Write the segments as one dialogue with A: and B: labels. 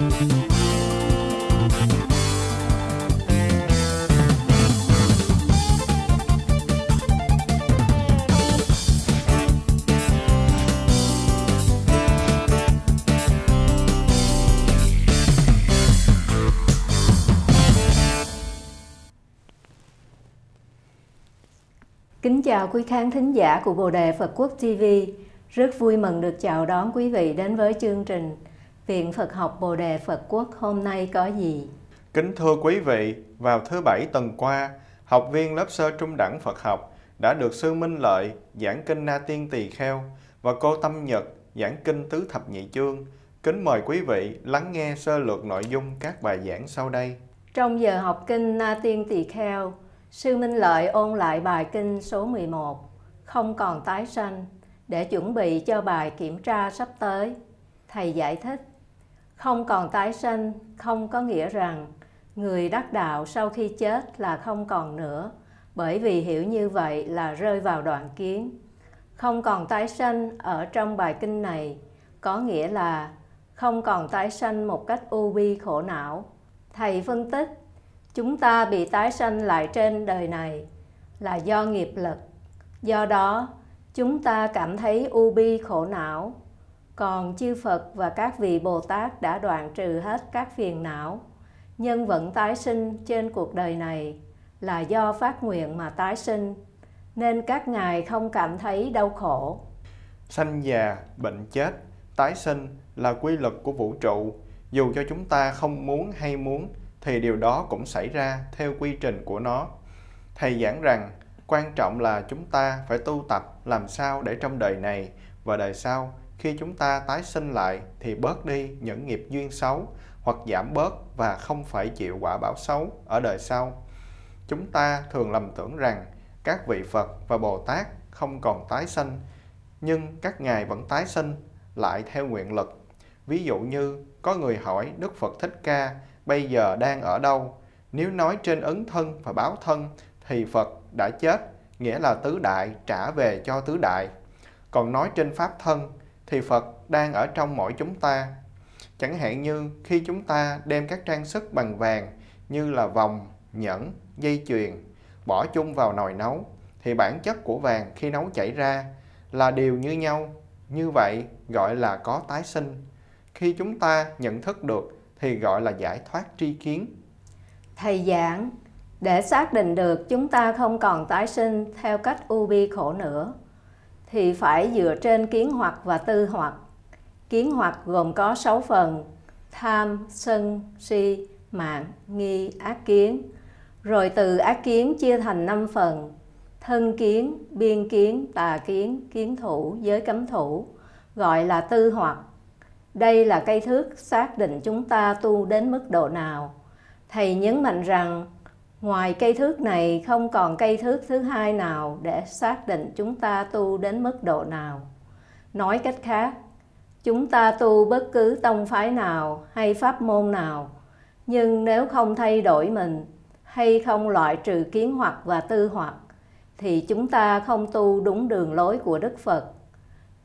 A: Kính chào quý khán thính giả của Bồ Đề Phật Quốc TV. Rất vui mừng được chào đón quý vị đến với chương trình Viện Phật học Bồ Đề Phật Quốc hôm nay có gì?
B: Kính thưa quý vị, vào thứ Bảy tuần qua, học viên lớp sơ trung đẳng Phật học đã được Sư Minh Lợi giảng kinh Na Tiên Tỳ Kheo và cô Tâm Nhật giảng kinh Tứ Thập Nhị Chương. Kính mời quý vị lắng nghe sơ lược nội dung các bài giảng sau đây.
A: Trong giờ học kinh Na Tiên Tỳ Kheo, Sư Minh Lợi ôn lại bài kinh số 11, không còn tái sanh, để chuẩn bị cho bài kiểm tra sắp tới. Thầy giải thích, không còn tái sanh không có nghĩa rằng người đắc đạo sau khi chết là không còn nữa, bởi vì hiểu như vậy là rơi vào đoạn kiến. Không còn tái sanh ở trong bài kinh này có nghĩa là không còn tái sanh một cách u bi khổ não. Thầy phân tích chúng ta bị tái sanh lại trên đời này là do nghiệp lực do đó chúng ta cảm thấy u bi khổ não còn chư phật và các vị bồ tát đã đoạn trừ hết các phiền não. Nhân vẫn tái sinh trên cuộc đời này là do phát nguyện mà tái sinh, nên các ngài không cảm thấy đau khổ.
B: Sanh già, bệnh chết, tái sinh là quy luật của vũ trụ. Dù cho chúng ta không muốn hay muốn, thì điều đó cũng xảy ra theo quy trình của nó. Thầy giảng rằng, quan trọng là chúng ta phải tu tập làm sao để trong đời này và đời sau khi chúng ta tái sinh lại thì bớt đi những nghiệp duyên xấu hoặc giảm bớt và không phải chịu quả báo xấu ở đời sau. Chúng ta thường lầm tưởng rằng các vị Phật và Bồ Tát không còn tái sinh, nhưng các ngài vẫn tái sinh lại theo nguyện lực. Ví dụ như có người hỏi Đức Phật Thích Ca bây giờ đang ở đâu. Nếu nói trên ấn thân và báo thân thì Phật đã chết, nghĩa là tứ đại trả về cho tứ đại. Còn nói trên pháp thân thì Phật đang ở trong mỗi chúng ta. Chẳng hạn như khi chúng ta đem các trang sức bằng vàng như là vòng, nhẫn, dây chuyền, bỏ chung vào nồi nấu, thì bản chất của vàng khi nấu chảy ra là đều như nhau. Như vậy gọi là có tái sinh. Khi chúng ta nhận thức được thì gọi là giải thoát tri kiến.
A: Thầy giảng, để xác định được chúng ta không còn tái sinh theo cách u bi khổ nữa, thì phải dựa trên kiến hoặc và tư hoặc. Kiến hoặc gồm có 6 phần, tham, sân, si, mạng, nghi, ác kiến. Rồi từ ác kiến chia thành 5 phần, thân kiến, biên kiến, tà kiến, kiến thủ, giới cấm thủ, gọi là tư hoặc đây là cây thước xác định chúng ta tu đến mức độ nào. Thầy nhấn mạnh rằng ngoài cây thước này không còn cây thước thứ hai nào để xác định chúng ta tu đến mức độ nào. Nói cách khác, chúng ta tu bất cứ tông phái nào hay pháp môn nào, nhưng nếu không thay đổi mình hay không loại trừ kiến hoặc và tư hoặc, thì chúng ta không tu đúng đường lối của Đức Phật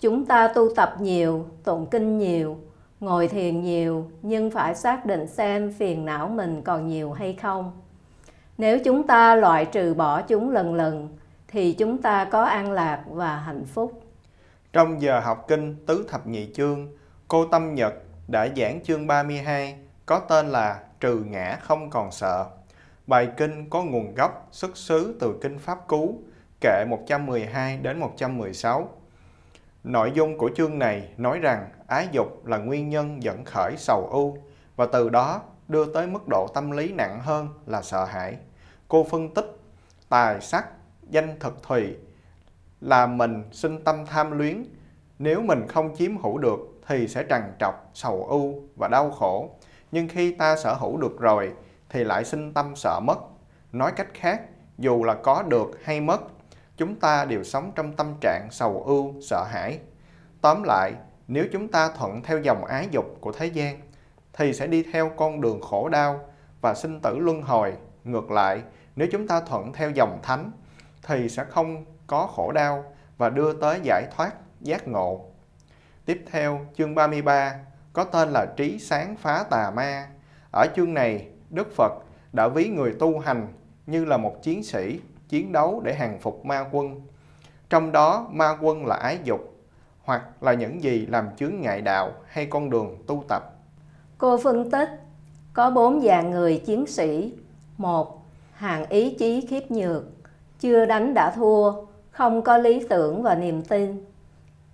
A: Chúng ta tu tập nhiều, tụng kinh nhiều, ngồi thiền nhiều, nhưng phải xác định xem phiền não mình còn nhiều hay không. Nếu chúng ta loại trừ bỏ chúng lần lần, thì chúng ta có an lạc và hạnh phúc.
B: Trong giờ học kinh Tứ Thập Nhị Chương, cô Tâm Nhật đã giảng chương 32 có tên là Trừ ngã không còn sợ. Bài kinh có nguồn gốc xuất xứ từ Kinh Pháp Cú, kệ 112 đến 116 Nội dung của chương này nói rằng ái dục là nguyên nhân dẫn khởi sầu ưu và từ đó đưa tới mức độ tâm lý nặng hơn là sợ hãi. Cô phân tích tài sắc, danh thực thùy là mình sinh tâm tham luyến. Nếu mình không chiếm hữu được thì sẽ trằn trọc, sầu ưu và đau khổ. Nhưng khi ta sở hữu được rồi thì lại sinh tâm sợ mất. Nói cách khác, dù là có được hay mất chúng ta đều sống trong tâm trạng sầu ưu, sợ hãi. Tóm lại, nếu chúng ta thuận theo dòng ái dục của thế gian, thì sẽ đi theo con đường khổ đau và sinh tử luân hồi. Ngược lại, nếu chúng ta thuận theo dòng thánh, thì sẽ không có khổ đau và đưa tới giải thoát, giác ngộ. Tiếp theo, chương 33 có tên là Trí Sáng Phá Tà Ma. Ở chương này, Đức Phật đã ví người tu hành như là một chiến sĩ chiến đấu để hàng phục ma quân. Trong đó ma quân là ái dục hoặc là những gì làm chướng ngại đạo hay con đường tu tập.
A: Cô phân tích có bốn dạng người chiến sĩ. Một, hàng ý chí khiếp nhược, chưa đánh đã thua, không có lý tưởng và niềm tin.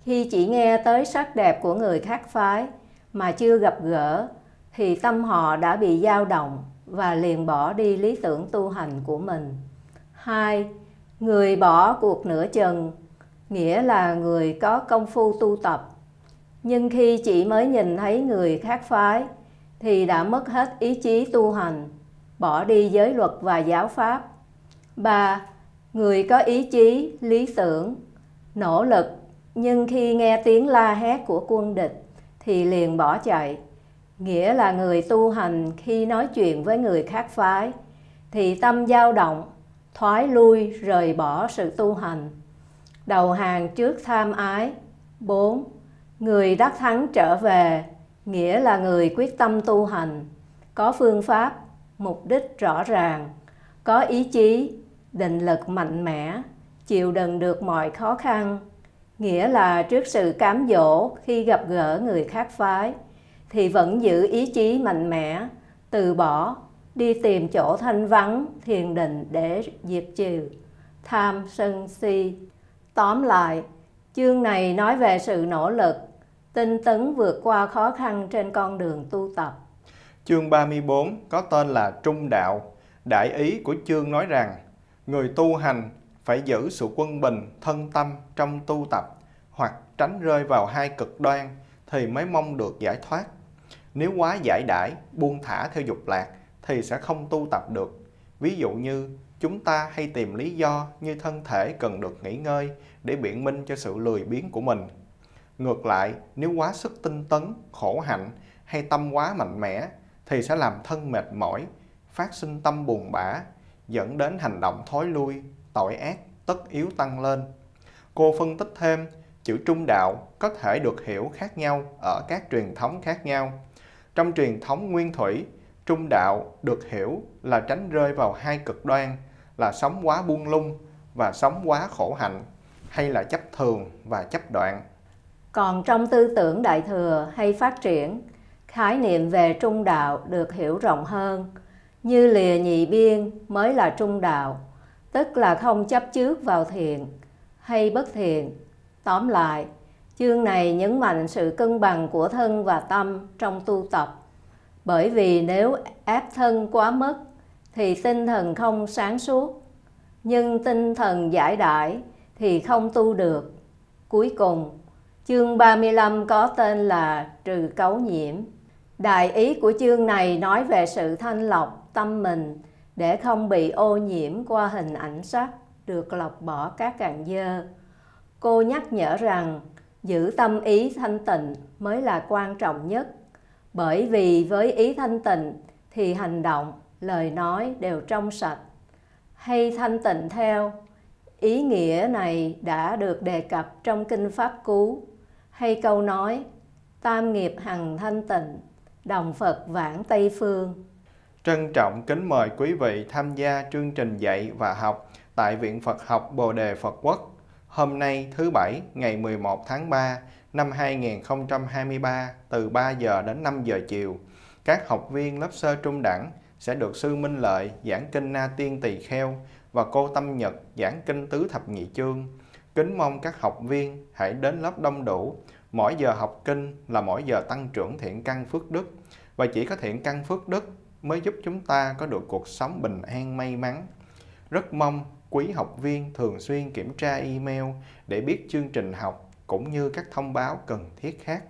A: Khi chỉ nghe tới sắc đẹp của người khác phái mà chưa gặp gỡ, thì tâm họ đã bị dao động và liền bỏ đi lý tưởng tu hành của mình. Hai, người bỏ cuộc nửa chừng, nghĩa là người có công phu tu tập. Nhưng khi chỉ mới nhìn thấy người khác phái, thì đã mất hết ý chí tu hành, bỏ đi giới luật và giáo pháp. Ba, người có ý chí, lý tưởng, nỗ lực, nhưng khi nghe tiếng la hét của quân địch thì liền bỏ chạy. Nghĩa là người tu hành khi nói chuyện với người khác phái thì tâm dao động, thoái lui, rời bỏ sự tu hành. Đầu hàng trước tham ái. 4. Người đắc thắng trở về, nghĩa là người quyết tâm tu hành, có phương pháp, mục đích rõ ràng, có ý chí, định lực mạnh mẽ, chịu đựng được mọi khó khăn, nghĩa là trước sự cám dỗ khi gặp gỡ người khác phái, thì vẫn giữ ý chí mạnh mẽ, từ bỏ, đi tìm chỗ thanh vắng, thiền định để diệt trừ, tham, sân, si. Tóm lại, chương này nói về sự nỗ lực, tinh tấn vượt qua khó khăn trên con đường tu tập.
B: Chương 34 có tên là Trung Đạo. Đại ý của chương nói rằng, người tu hành phải giữ sự quân bình, thân tâm trong tu tập, hoặc tránh rơi vào hai cực đoan thì mới mong được giải thoát. Nếu quá giải đãi, buông thả theo dục lạc thì sẽ không tu tập được. Ví dụ như chúng ta hay tìm lý do như thân thể cần được nghỉ ngơi để biện minh cho sự lười biếng của mình. Ngược lại, nếu quá sức tinh tấn, khổ hạnh hay tâm quá mạnh mẽ thì sẽ làm thân mệt mỏi, phát sinh tâm buồn bã, dẫn đến hành động thối lui, tội ác, tất yếu tăng lên. Cô phân tích thêm, chữ trung đạo có thể được hiểu khác nhau ở các truyền thống khác nhau. Trong truyền thống nguyên thủy, trung đạo được hiểu là tránh rơi vào hai cực đoan là sống quá buông lung và sống quá khổ hạnh hay là chấp thường và chấp đoạn.
A: Còn trong tư tưởng đại thừa hay phát triển, khái niệm về trung đạo được hiểu rộng hơn, như lìa nhị biên mới là trung đạo, tức là không chấp trước vào thiện hay bất thiện. Tóm lại, chương này nhấn mạnh sự cân bằng của thân và tâm trong tu tập. Bởi vì nếu áp thân quá mức thì tinh thần không sáng suốt, nhưng tinh thần giải đãi thì không tu được. Cuối cùng, chương 35 có tên là trừ cấu nhiễm. Đại ý của chương này nói về sự thanh lọc tâm mình để không bị ô nhiễm qua hình ảnh sắc, được lọc bỏ các cạn dơ. Cô nhắc nhở rằng giữ tâm ý thanh tịnh mới là quan trọng nhất, bởi vì với ý thanh tịnh thì hành động, lời nói đều trong sạch. Hay thanh tịnh theo, ý nghĩa này đã được đề cập trong Kinh Pháp Cú, hay câu nói tam nghiệp hằng thanh tịnh, đồng Phật vãng Tây Phương.
B: Trân trọng kính mời quý vị tham gia chương trình dạy và học tại Viện Phật học Bồ Đề Phật Quốc. Hôm nay thứ Bảy ngày 11 tháng 3 năm 2023 từ 3 giờ đến 5 giờ chiều, các học viên lớp sơ trung đẳng sẽ được Sư Minh Lợi giảng kinh Na Tiên Tỳ Kheo và cô Tâm Nhật giảng kinh Tứ Thập Nhị Chương. Kính mong các học viên hãy đến lớp đông đủ. Mỗi giờ học kinh là mỗi giờ tăng trưởng thiện căn phước đức. Và chỉ có thiện căn phước đức mới giúp chúng ta có được cuộc sống bình an may mắn. Rất mong quý học viên thường xuyên kiểm tra email để biết chương trình học cũng như các thông báo cần thiết khác.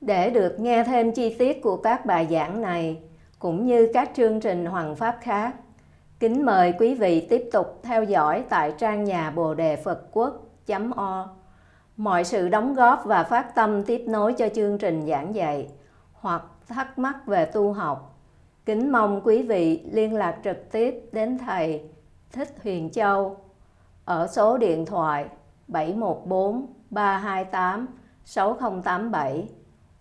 A: Để được nghe thêm chi tiết của các bài giảng này, cũng như các chương trình hoàng pháp khác, kính mời quý vị tiếp tục theo dõi tại trang nhà bồ đề Phật quốc.org. Mọi sự đóng góp và phát tâm tiếp nối cho chương trình giảng dạy hoặc thắc mắc về tu học Kính mong quý vị liên lạc trực tiếp đến Thầy Thích Huyền Châu ở số điện thoại 714 328 6087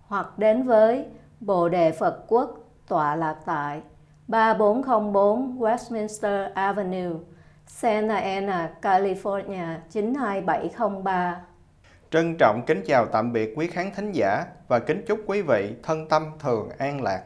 A: hoặc đến với Bồ Đề Phật Quốc tọa lạc tại 3404 Westminster Avenue, Santa Ana, California 92703.
B: Trân trọng kính chào tạm biệt quý khán thính giả và kính chúc quý vị thân tâm thường an lạc.